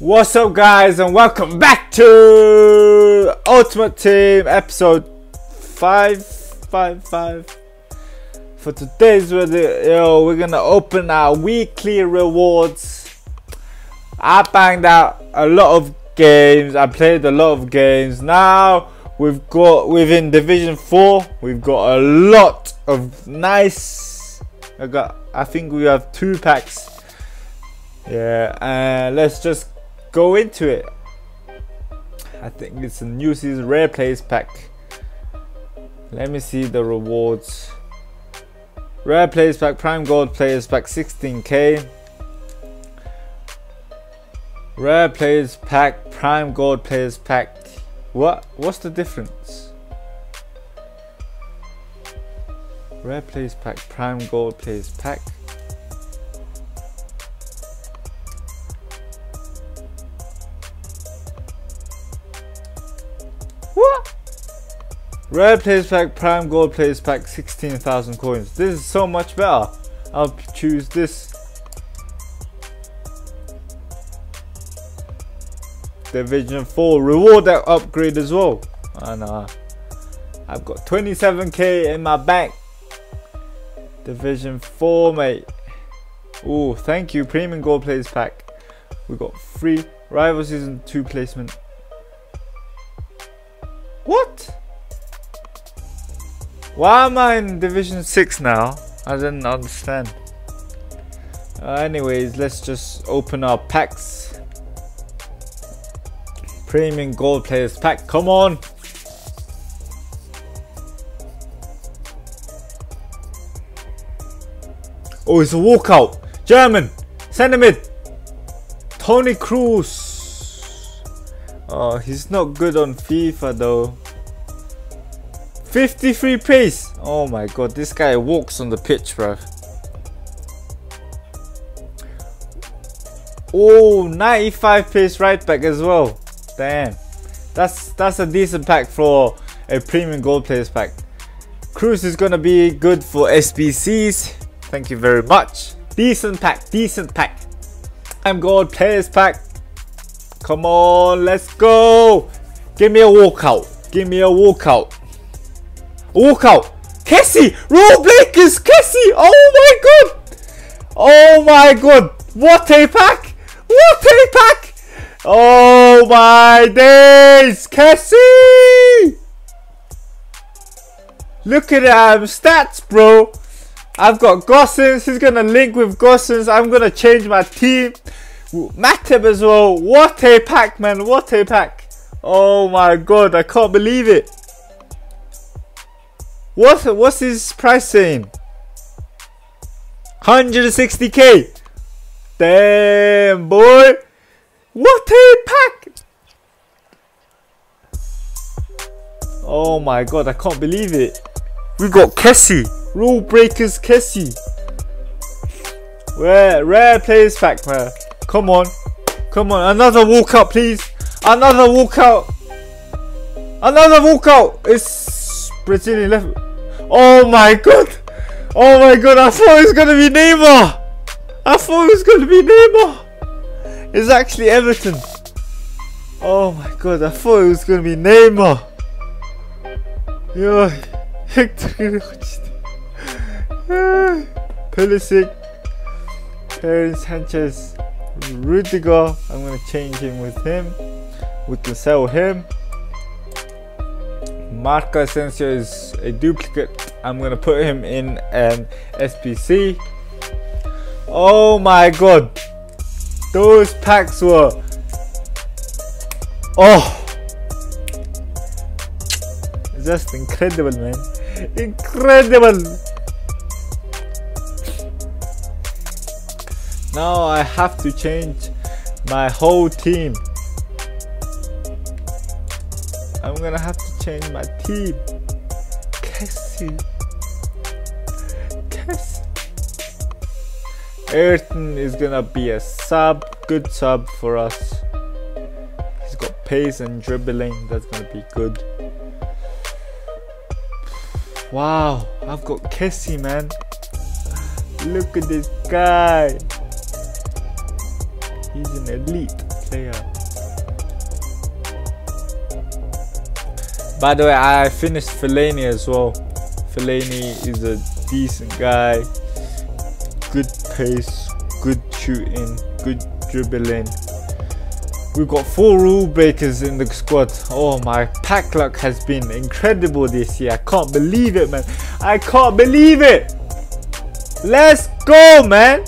What's up guys and welcome back to Ultimate Team episode 555 For today's video we're gonna open our weekly rewards. I banged out a lot of games, I played a lot of games. Now we've got within division 4 we've got a lot of nice I got I think we have two packs. Yeah and let's just go into it. I think it's a new season rare players pack. Let me see the rewards. Rare players pack, prime gold players pack 16k. Rare players pack, prime gold players pack. What? What's the difference? Rare players pack, prime gold players pack. What? Rare players pack, prime gold players pack, 16,000 coins. This is so much better. I'll choose this. Division 4 reward that upgrade as well. And uh, I've got 27k in my bank. Division 4, mate. Oh, thank you. Premium gold players pack. We got free rival season 2 placement. What? Why am I in Division 6 now? I didn't understand. Uh, anyways, let's just open our packs. Premium Gold Players pack, come on! Oh, it's a walkout! German! Send him in! Toni Kroos! Oh, he's not good on FIFA though. 53 pace! Oh my god, this guy walks on the pitch, bro. Oh, 95 pace right back as well. Damn. That's that's a decent pack for a premium gold players pack. Kroos is gonna be good for SBCs. Thank you very much. Decent pack, decent pack. I'm gold players pack. Come on, let's go. Give me a walkout. Give me a walkout. Walkout. Kessie. Rule Breakers. Kessie! Oh my god. Oh my god. What a pack. What a pack. Oh my days. Kessie! Look at them stats, bro. I've got Gosens. He's to link with Gosens. I'm going to change my team. Matip as well. What a pack, man. What a pack. Oh my god, I can't believe it. What what's his price saying? 160k. Damn boy. What a pack. Oh my god, I can't believe it. We got Kessie. Rule breakers Kessie. Rare rare players pack man. Come on. Come on. Another walkout, please. Another walkout. Another walkout. It's Brazilian left. Oh my god. Oh my god. I thought it was going to be Neymar. I thought it was going to be Neymar. It's actually Everton. Oh my god. I thought it was going to be Neymar. Hector. Pulisic. Perrin Sanchez. Rudiger, I'm going to change him with him. We can sell him. Marco Asensio is a duplicate. I'm going to put him in an SBC. Oh my god. Those packs were... Oh! Just incredible, man. Incredible! Now I have to change my whole team. I'm gonna have to change my team. Kessie. Kessie. Everton is gonna be a sub, good sub for us. He's got pace and dribbling, that's gonna be good. Wow, I've got Kessie, man. Look at this guy. He's an elite player. By the way, I finished Fellaini as well. Fellaini is a decent guy. Good pace, good shooting, good dribbling. We've got four rule breakers in the squad. Oh, my pack luck has been incredible this year. I can't believe it, man. I can't believe it. Let's go, man.